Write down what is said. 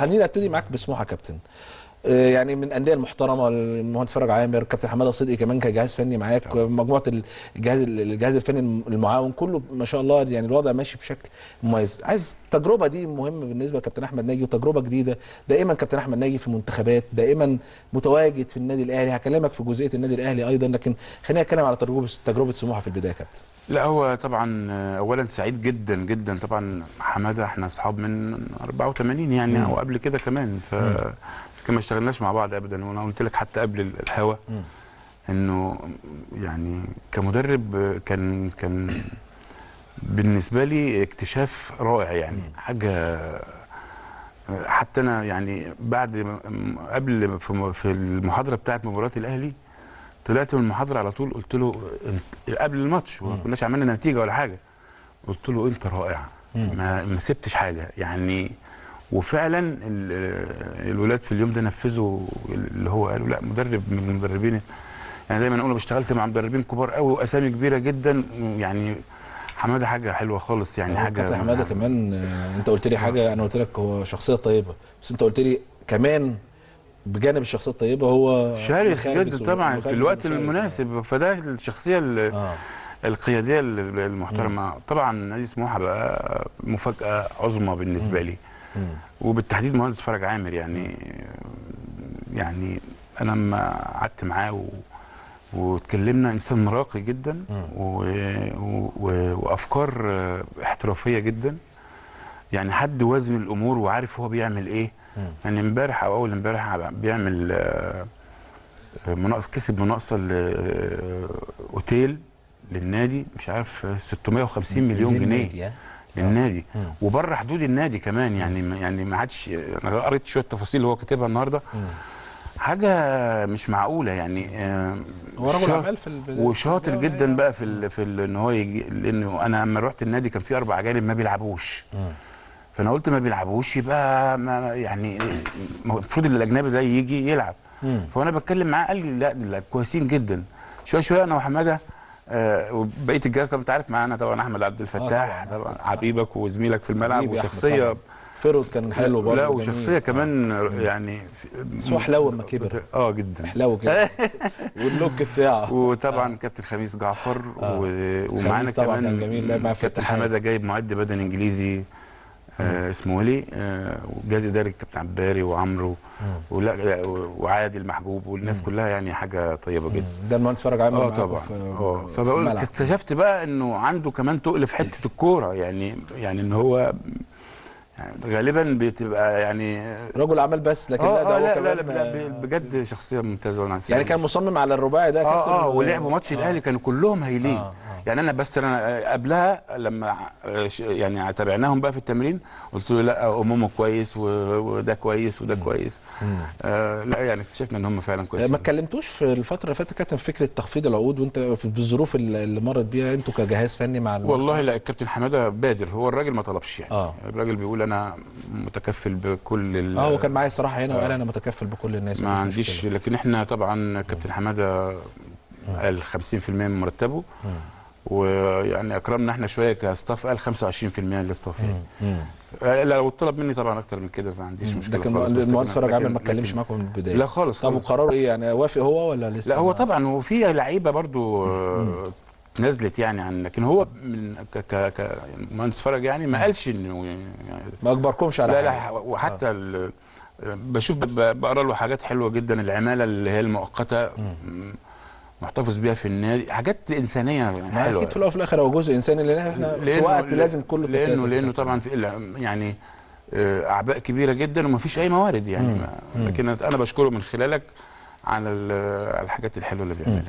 خليني ابتدي معاك بسموحة كابتن. يعني من الأندية المحترمة المهندس فرج عامر كابتن حمادة صدقي كمان كجهاز فني معاك مجموعة الجهاز الجهاز الفني المعاون كله ما شاء الله يعني الوضع ماشي بشكل مميز. عايز التجربه دي مهمه بالنسبة لكابتن أحمد ناجي وتجربة جديدة. دائما كابتن أحمد ناجي في منتخبات دائما متواجد في النادي الأهلي. هكلمك في جزئية النادي الأهلي أيضا لكن خلينا نتكلم على تجربه تجربة سموحة في البداية كابتن. لا هو طبعا اولا سعيد جدا جدا. طبعا حمادة إحنا أصحاب من 84 يعني. أو قبل كده كمان. ف كما اشتغلناش مع بعض ابدا. وأنا قلت لك حتى قبل الهوا. إنه يعني كمدرب كان كان بالنسبة لي اكتشاف رائع يعني. حاجة حتى أنا يعني بعد ما- قبل في المحاضرة بتاعت مباراة الأهلي طلعت من المحاضرة على طول قلت له قبل الماتش. وما كناش عملنا نتيجة ولا حاجة. قلت له أنت رائع. ما ما سبتش حاجة. يعني وفعلا ال- الولاد في اليوم ده نفذوا اللي هو قالوا لا مدرب من المدربين. يعني دايما أقول اشتغلت مع مدربين كبار قوي وأسامي كبيرة جدا. يعني حمادة حاجة حلوة خالص يعني حاجة حمادة كمان آه، أنت قلت لي حاجة أنا قلت لك هو شخصية طيبة. بس أنت قلت لي كمان بجانب الشخصية الطيبة هو شرس جدا طبعا في الوقت. المناسب. فده الشخصية آه. القيادية ال- المحترمة. طبعا نادي سموحه بقى مفاجأة عظمى بالنسبة لي. مم. وبالتحديد مهندس فرج عامر يعني يعني أنا لما قعدت معاه و واتكلمنا إنسان راقي جدا و... و... وأفكار آه، احترافية جدا. يعني حد وازن الأمور وعارف هو بيعمل إيه. مم. يعني امبارح أو أول امبارح بيعمل آه، آه، مناقص كسب مناقصة لاوتيل للنادي مش عارف آه، 650 مليون جنيه. للنادي،. وبره حدود النادي كمان يعني يعني ما عادش أنا قريت شوية تفاصيل اللي هو كاتبها النهارده. حاجة مش معقولة يعني آه، هو رجل اعمال في وشاطر جدا بقى في ال في ال إن هو يجي لأنه أنا لما رحت النادي كان في أربع أجانب ما بيلعبوش. فأنا قلت ما بيلعبوش يبقى ما يعني المفروض إن الأجنبي ده يجي يلعب. فأنا بتكلم معاه قال لي لا دول كويسين جدا شوية شوية أنا وحمادة آه وبقية طبعا أنت عارف معانا طبعا أحمد عبد الفتاح طبعاً. طبعا حبيبك وزميلك في الملعب وشخصية. فيرود كان حلو برضه لا. وشخصية آه. كمان يعني بس هو حلو لما كبر. آه جدا حلو كده واللوك بتاعه وطبعا كابتن خميس جعفر آه. ومعانا كمان كابتن. حمادة جايب معد بدني إنجليزي آه اسمه ولي آه وجهاز إداري كابتن عباري وعمرو. ولا لا، وعادل محجوب والناس كلها يعني حاجة طيبة جدا. ده المهندس فرج عامر آه طبعا. آه فبقول. اكتشفت بقى إنه عنده كمان تقل في حتة الكورة. يعني يعني إن هو غالبا بتبقى يعني رجل أعمال بس لكن آه لا ده آه هو لا لا, لا, لا بجد شخصية ممتازة وأنا يعني كان مصمم على الرباعي ده آه آه ولعبوا ماتش الأهلي كانوا كلهم هايلين. آه، آه. يعني أنا بس أنا آه، قبلها لما آه، يعني تابعناهم بقى في التمرين قلت له لا امامه كويس وده كويس وده كويس. آه لا يعني اكتشفنا إن هم فعلا ما كويسين اتكلمتوش في الفترة اللي فاتت كابتن فكرة تخفيض العقود وأنت في- بالظروف اللي مرت بيها أنتوا كجهاز فني مع؟ والله لا الكابتن حمادة بادر هو الراجل ما طلبش يعني. آه. الراجل بيقول أنا متكفل بكل ال- آه هو كان معايا صراحة هنا وقال أنا متكفل بكل الناس ما عنديش مشكلة. لكن إحنا طبعا كابتن حمادة قال 50% من مرتبه. ويعني أكرمنا إحنا شوية كاستاف قال 25% للاستاف يعني. آه، لو طلب مني طبعا أكتر من كده ما عنديش مشكلة لكن المهندس فرج عامر لكن- ما اتكلمش معاكم من البداية. لا خالص طب. وقراره إيه؟ يعني وافق هو ولا لسه؟ لا هو طبعا وفي لعيبة برضو آه، نزلت يعني عن لكن هو من ك ك ك مهندس فرج يعني ما قالش إنه يعني ما أجبركمش على لا لا وحتى ال- بشوف بقرأ له حاجات حلوة جدا العمالة اللي هي المؤقتة. محتفظ بيها في النادي. حاجات إنسانية ما حلوة. أكيد في الأول وفي الآخر هو جزء إنساني لأن إحنا في وقت لازم كله لأنه. لأنه طبعا في يعني آه، أعباء كبيرة جدا وما فيش أي موارد يعني. ما- لكن أنا بشكره من خلالك على ال- على الحاجات الحلوة اللي بيعملها.